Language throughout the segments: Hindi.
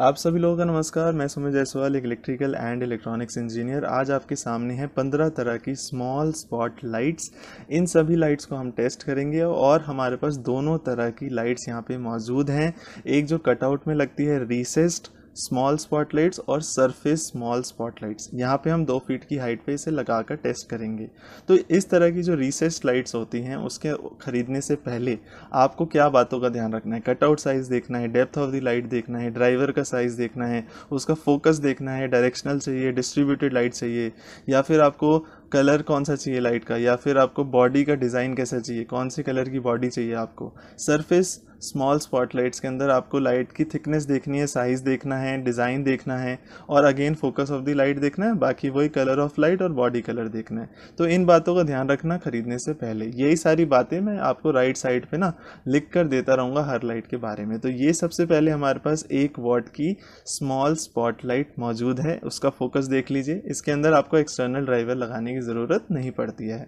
आप सभी लोगों का नमस्कार, मैं सुमित जायसवाल एक इलेक्ट्रिकल एंड इलेक्ट्रॉनिक्स इंजीनियर आज आपके सामने है पंद्रह तरह की स्मॉल स्पॉट लाइट्स इन सभी लाइट्स को हम टेस्ट करेंगे और हमारे पास दोनों तरह की लाइट्स यहाँ पे मौजूद हैं। एक जो कटआउट में लगती है रिसेस्ड स्मॉल स्पॉटलाइट्स और सरफेस स्मॉल स्पॉटलाइट्स यहाँ पे हम दो फीट की हाइट पे इसे लगाकर टेस्ट करेंगे। तो इस तरह की जो रिसेस लाइट्स होती हैं, उसके ख़रीदने से पहले आपको क्या बातों का ध्यान रखना है? कटआउट साइज़ देखना है डेप्थ ऑफ़ द लाइट देखना है ड्राइवर का साइज़ देखना है, उसका फोकस देखना है डायरेक्शनल चाहिए डिस्ट्रीब्यूटेड लाइट चाहिए, या फिर आपको कलर कौन सा चाहिए लाइट का? या फिर आपको बॉडी का डिज़ाइन कैसा चाहिए? कौन सी कलर की बॉडी चाहिए आपको? सरफेस स्मॉल स्पॉटलाइट्स के अंदर आपको लाइट की थिकनेस देखनी है साइज़ देखना है डिज़ाइन देखना है और again focus of the light देखना है, बाकी वही कलर ऑफ़ लाइट और बॉडी कलर देखना है। तो इन बातों का ध्यान रखना खरीदने से पहले। यही सारी बातें मैं आपको राइट साइड पे ना लिख कर देता रहूँगा हर लाइट के बारे में। तो ये सबसे पहले हमारे पास एक वॉट की स्मॉल स्पॉट मौजूद है, उसका फोकस देख लीजिए। इसके अंदर आपको एक्सटर्नल ड्राइवर लगाने की ज़रूरत नहीं पड़ती है।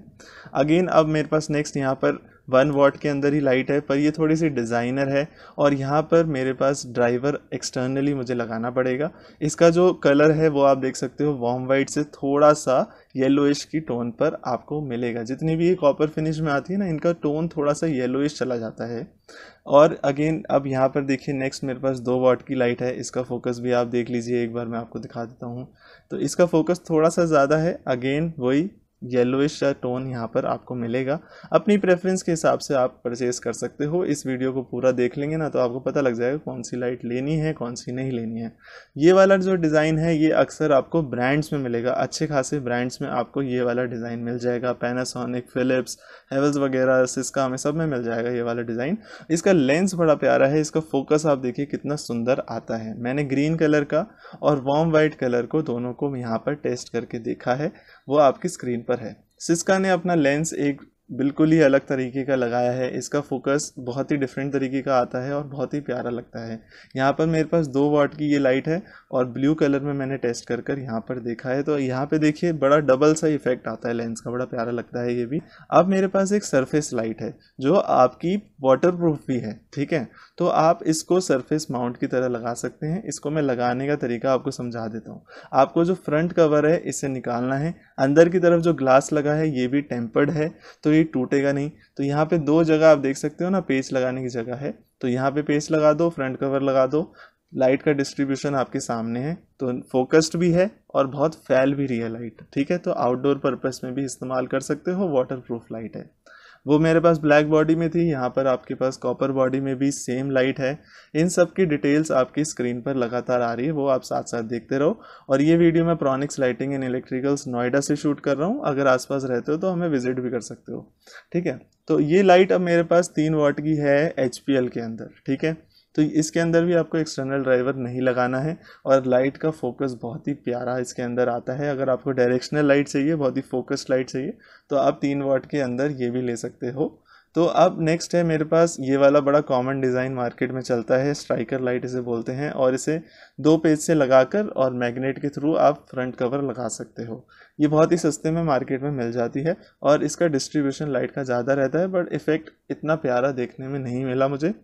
अगेन अब मेरे पास नेक्स्ट यहाँ पर वन वॉट के अंदर ही लाइट है, पर ये थोड़ी सी डिज़ाइनर है और यहाँ पर मेरे पास ड्राइवर एक्सटर्नली मुझे लगाना पड़ेगा। इसका जो कलर है वो आप देख सकते हो वॉम वाइट से थोड़ा सा येलोइश की टोन पर आपको मिलेगा। जितनी भी ये कॉपर फिनिश में आती है ना, इनका टोन थोड़ा सा येलोइश चला जाता है। और अगेन अब यहाँ पर देखिए नेक्स्ट मेरे पास दो वॉट की लाइट है, इसका फोकस भी आप देख लीजिए, एक बार मैं आपको दिखा देता हूँ। तो इसका फोकस थोड़ा सा ज़्यादा है अगेन वही येलोइश टोन यहाँ पर आपको मिलेगा। अपनी प्रेफरेंस के हिसाब से आप परचेज कर सकते हो। इस वीडियो को पूरा देख लेंगे ना तो आपको पता लग जाएगा कौन सी लाइट लेनी है, कौन सी नहीं लेनी है। ये वाला जो डिज़ाइन है, ये अक्सर आपको ब्रांड्स में मिलेगा। अच्छे खासे ब्रांड्स में आपको ये वाला डिज़ाइन मिल जाएगा। पैनासोनिक फिलिप्स हेवल्स वगैरह सिस्का में सब में मिल जाएगा ये वाला डिज़ाइन इसका लेंस बड़ा प्यारा है। इसका फोकस आप देखिए कितना सुंदर आता है। मैंने ग्रीन कलर का और वॉम वाइट कलर को दोनों को यहाँ पर टेस्ट करके देखा है। वो आपकी स्क्रीन पर है। सिस्का ने अपना लेंस एक बिल्कुल ही अलग तरीके का लगाया है। इसका फोकस बहुत ही डिफरेंट तरीके का आता है और बहुत ही प्यारा लगता है। यहाँ पर मेरे पास दो वाट की ये लाइट है और ब्लू कलर में मैंने टेस्ट कर कर यहाँ पर देखा है। तो यहाँ पे देखिए, बड़ा डबल सा इफ़ेक्ट आता है लेंस का, बड़ा प्यारा लगता है ये भी। अब मेरे पास एक सरफेस लाइट है, जो आपकी वाटर भी है, ठीक है? तो आप इसको सरफेस माउंट की तरह लगा सकते हैं। इसको मैं लगाने का तरीका आपको समझा देता हूँ। आपको जो फ्रंट कवर है, इसे निकालना है। अंदर की तरफ़ जो ग्लास लगा है, ये भी टेम्पर्ड है तो ये टूटेगा नहीं। तो यहाँ पे दो जगह आप देख सकते हो ना पेच लगाने की जगह है। तो यहाँ पे पेच लगा दो फ्रंट कवर लगा दो। लाइट का डिस्ट्रीब्यूशन आपके सामने है। तो फोकस्ड भी है और बहुत फैल भी रही है लाइट ठीक है? तो आउटडोर पर्पज़ में भी इस्तेमाल कर सकते हो वाटर प्रूफ लाइट है। वो मेरे पास ब्लैक बॉडी में थी, यहाँ पर आपके पास कॉपर बॉडी में भी सेम लाइट है। इन सब की डिटेल्स आपकी स्क्रीन पर लगातार आ रही है, वो आप साथ साथ देखते रहो। और ये वीडियो मैं Pronix lighting and electricals Noida से शूट कर रहा हूँ, अगर आसपास रहते हो तो हमें विज़िट भी कर सकते हो। ठीक है? तो ये लाइट अब मेरे पास तीन वाट की है एचपीएल के अंदर, ठीक है? तो इसके अंदर भी आपको एक्सटर्नल ड्राइवर नहीं लगाना है और लाइट का फोकस बहुत ही प्यारा इसके अंदर आता है। अगर आपको डायरेक्शनल लाइट चाहिए, बहुत ही फोकस्ड लाइट चाहिए तो आप तीन वाट के अंदर ये भी ले सकते हो। तो अब नेक्स्ट है मेरे पास ये वाला बड़ा कॉमन डिज़ाइन मार्केट में चलता है स्ट्राइकर लाइट इसे बोलते हैं और इसे दो पेज से लगाकर और मैग्नेट के थ्रू आप फ्रंट कवर लगा सकते हो। ये बहुत ही सस्ते में मार्केट में मिल जाती है और इसका डिस्ट्रीब्यूशन लाइट का ज़्यादा रहता है बट इफ़ेक्ट इतना प्यारा देखने में नहीं मिला मुझे।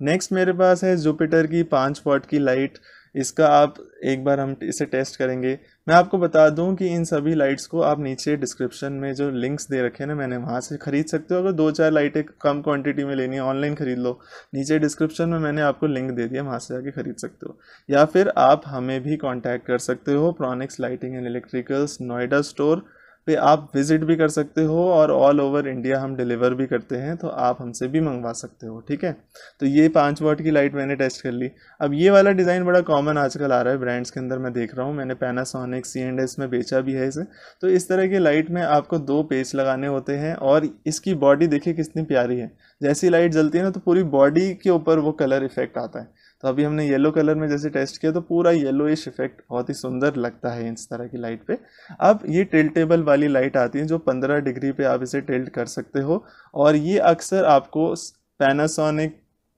नेक्स्ट मेरे पास है जुपिटर की पाँच वॉट की लाइट इसका आप एक बार हम इसे टेस्ट करेंगे। मैं आपको बता दूँ कि इन सभी लाइट्स को आप नीचे डिस्क्रिप्शन में जो लिंक्स दे रखे हैं ना, मैंने वहाँ से ख़रीद सकते हो। अगर दो चार लाइटें कम क्वांटिटी में लेनी है ऑनलाइन ख़रीद लो। नीचे डिस्क्रिप्शन में मैंने आपको लिंक दे दिया, वहाँ से जाके ख़रीद सकते हो। या फिर आप हमें भी कॉन्टैक्ट कर सकते हो Pronix lighting and electricals Noida store पे आप विज़िट भी कर सकते हो और ऑल ओवर इंडिया हम डिलीवर भी करते हैं तो आप हमसे भी मंगवा सकते हो, ठीक है? तो ये पाँच वाट की लाइट मैंने टेस्ट कर ली। अब ये वाला डिज़ाइन बड़ा कॉमन आजकल आ रहा है ब्रांड्स के अंदर मैं देख रहा हूँ। मैंने पैनासोनिक सी एंड एस में बेचा भी है इसे। तो इस तरह की लाइट में आपको दो पेज लगाने होते हैं और इसकी बॉडी देखिए कितनी प्यारी है। जैसी लाइट जलती है ना तो पूरी बॉडी के ऊपर वो कलर इफ़ेक्ट आता है। तो अभी हमने येलो कलर में जैसे टेस्ट किया तो पूरा येलोइश इफ़ेक्ट बहुत ही सुंदर लगता है इस तरह की लाइट पे। अब ये टिल्टेबल वाली लाइट आती है, जो 15 डिग्री पे आप इसे टिल्ट कर सकते हो, और ये अक्सर आपको पैनासोनिक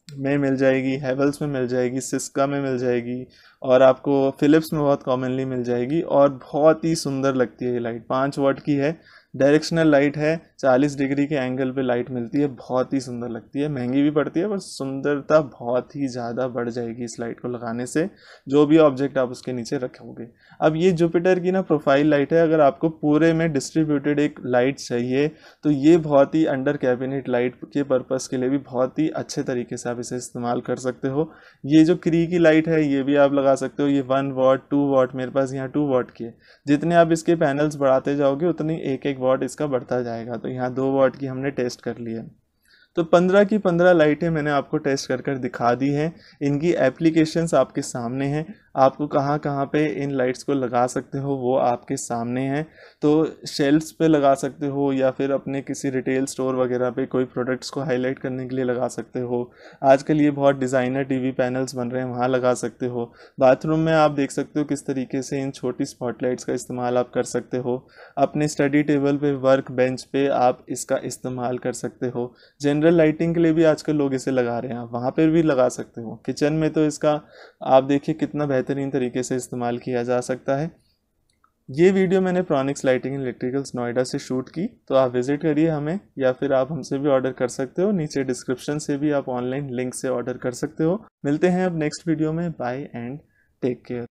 में मिल जाएगी हेवल्स में मिल जाएगी सिस्का में मिल जाएगी, और आपको फिलिप्स में बहुत कॉमनली मिल जाएगी, और बहुत ही सुंदर लगती है ये लाइट पाँच वाट की है डायरेक्शनल लाइट है 40 डिग्री के एंगल पे लाइट मिलती है, बहुत ही सुंदर लगती है। महँगी भी पड़ती है, पर सुंदरता बहुत ही ज़्यादा बढ़ जाएगी इस लाइट को लगाने से। जो भी ऑब्जेक्ट आप उसके नीचे रखोगे। अब ये जुपिटर की ना प्रोफ़ाइल लाइट है, अगर आपको पूरे में डिस्ट्रीब्यूटेड एक लाइट चाहिए तो ये बहुत ही अंडर कैबिनेट लाइट के पर्पज़ के लिए भी बहुत ही अच्छे तरीके से आप इसे इस्तेमाल कर सकते हो। ये जो क्री की लाइट है, ये भी आप लगा सकते हो। ये वन वॉट टू वॉट मेरे पास यहाँ टू वॉट की है। जितने आप इसके पैनल्स बढ़ाते जाओगे, उतनी एक एक इसका बढ़ता जाएगा। तो यहाँ दो वॉट की हमने टेस्ट कर लिया तो पंद्रह की पंद्रह लाइटें मैंने आपको टेस्ट कर कर दिखा दी हैं। इनकी एप्लीकेशंस आपके सामने हैं। आपको कहाँ कहाँ पे इन लाइट्स को लगा सकते हो, वो आपके सामने हैं। तो शेल्फ्स पे लगा सकते हो या फिर अपने किसी रिटेल स्टोर वगैरह पे कोई प्रोडक्ट्स को हाईलाइट करने के लिए लगा सकते हो। आजकल ये बहुत डिज़ाइनर टीवी पैनल्स बन रहे हैं, वहाँ लगा सकते हो। बाथरूम में आप देख सकते हो किस तरीके से इन छोटी स्पॉटलाइट्स का इस्तेमाल आप कर सकते हो। अपने स्टडी टेबल पर वर्क बेंच पे आप इसका इस्तेमाल कर सकते हो। जनरल लाइटिंग के लिए भी आजकल लोग इसे लगा रहे हैं। आप वहाँ पर भी लगा सकते हो। किचन में तो इसका आप देखिए कितना बेहतरीन तरीके से इस्तेमाल किया जा सकता है। ये वीडियो मैंने प्रॉनिक्स लाइटिंग इलेक्ट्रिकल्स नोएडा से शूट की। तो आप विज़िट करिए हमें या फिर आप हमसे भी ऑर्डर कर सकते हो। नीचे डिस्क्रिप्शन से भी आप ऑनलाइन लिंक से ऑर्डर कर सकते हो। मिलते हैं अब नेक्स्ट वीडियो में। Bye and take care